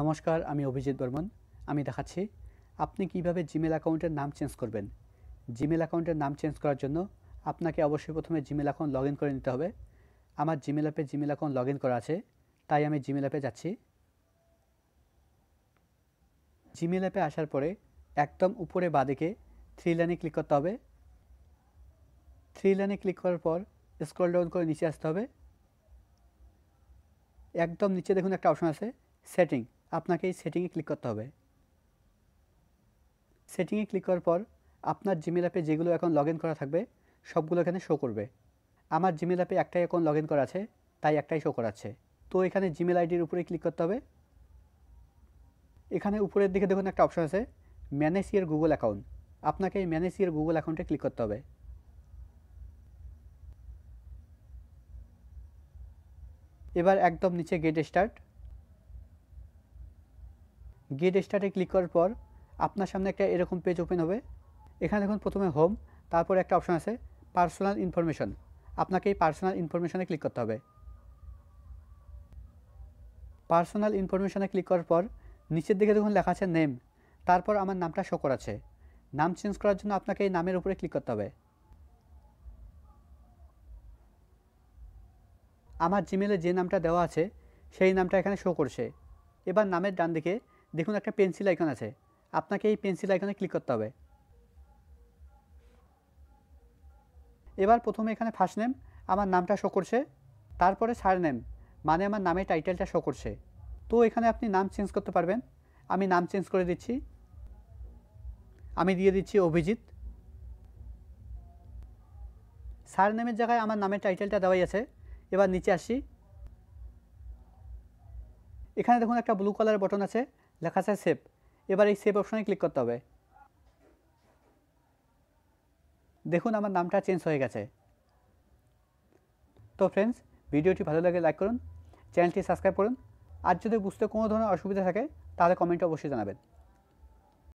নমস্কার, আমি অভিজিৎ বর্মন। আমি দেখাচ্ছি, আপনি কীভাবে জিমেল অ্যাকাউন্টের নাম চেঞ্জ করবেন? জিমেল অ্যাকাউন্টের নাম চেঞ্জ করার জন্য আপনাকে অবশ্যই প্রথমে জিমেল অ্যাকাউন্ট লগ করে নিতে হবে। আমার জিমেল অ্যাপে জিমেল অ্যাকাউন্ট লগ করা আছে, তাই আমি জিমেল অ্যাপে যাচ্ছি। জিমেল অ্যাপে আসার পরে একদম উপরে বাঁদিকে থ্রি লাইনে ক্লিক করতে হবে। থ্রি লাইনে ক্লিক করার পর স্ক্রল ডাউন করে নিচে আসতে হবে। একদম নিচে দেখুন একটা অপশন আছে সেটিং আপনাকে এই সেটিংয়ে ক্লিক করতে হবে। সেটিংয়ে ক্লিক করার পর আপনার জিমেল অ্যাপে যেগুলো এখন লগ করা থাকবে, সবগুলো এখানে শো করবে। আমার জিমেল অ্যাপে একটাই এখন লগ করা আছে, তাই একটাই শো করাচ্ছে তো এখানে জিমেল আইডির উপরে ক্লিক করতে হবে। এখানে উপরের দিকে দেখুন একটা অপশন আছে ম্যানেজ ইয়ার গুগল অ্যাকাউন্ট আপনাকে এই ম্যানেজ ইয়ার গুগল অ্যাকাউন্টে ক্লিক করতে হবে। এবার একদম নিচে গেট স্টার্ট গেট স্টার্টে ক্লিক করার পর আপনার সামনে একটা এরকম পেজ ওপেন হবে। এখানে দেখুন প্রথমে হোম তারপর একটা অপশন আছে পার্সোনাল ইনফরমেশন আপনাকে এই পার্সোনাল ইনফরমেশনে ক্লিক করতে হবে। পার্সোনাল ইনফরমেশনে ক্লিক করার পর নিচের দিকে দেখুন লেখা আছে নেম তারপর আমার নামটা শো করাচ্ছে নাম চেঞ্জ করার জন্য আপনাকে এই নামের উপরে ক্লিক করতে হবে। আমার জিমেলে যে নামটা দেওয়া আছে, সেই নামটা এখানে শো করছে। এবার নামের ডান দিকে দেখুন একটা পেন্সিল আইকন আছে। আপনাকে এই পেন্সিল আইকনে ক্লিক করতে হবে। এবার প্রথমে এখানে ফার্স্ট নেম আমার নামটা শো করছে। তারপরে সার নেম মানে আমার নামের টাইটেলটা শো করছে। তো এখানে আপনি নাম চেঞ্জ করতে পারবেন। আমি নাম চেঞ্জ করে দিচ্ছি। আমি দিয়ে দিচ্ছি অভিজিৎ। সার নেমের জায়গায় আমার নামের টাইটেলটা দেওয়াই আছে। এবার নিচে আসি। এখানে দেখুন একটা ব্লু কালার বটন আছে। লেখা আছে সেভ এবার এই সেভ অপশনে ক্লিক করতে হবে। দেখুন আমার নামটা চেঞ্জ হয়ে গেছে। তো ফ্রেন্ডস ভিডিওটি ভালো লাগে লাইক করুন চ্যানেলটি সাবস্ক্রাইব করুন। আর যদি বুঝতে কোনো ধরনের অসুবিধা থাকে, তাহলে কমেন্টে অবশ্যই জানাবেন।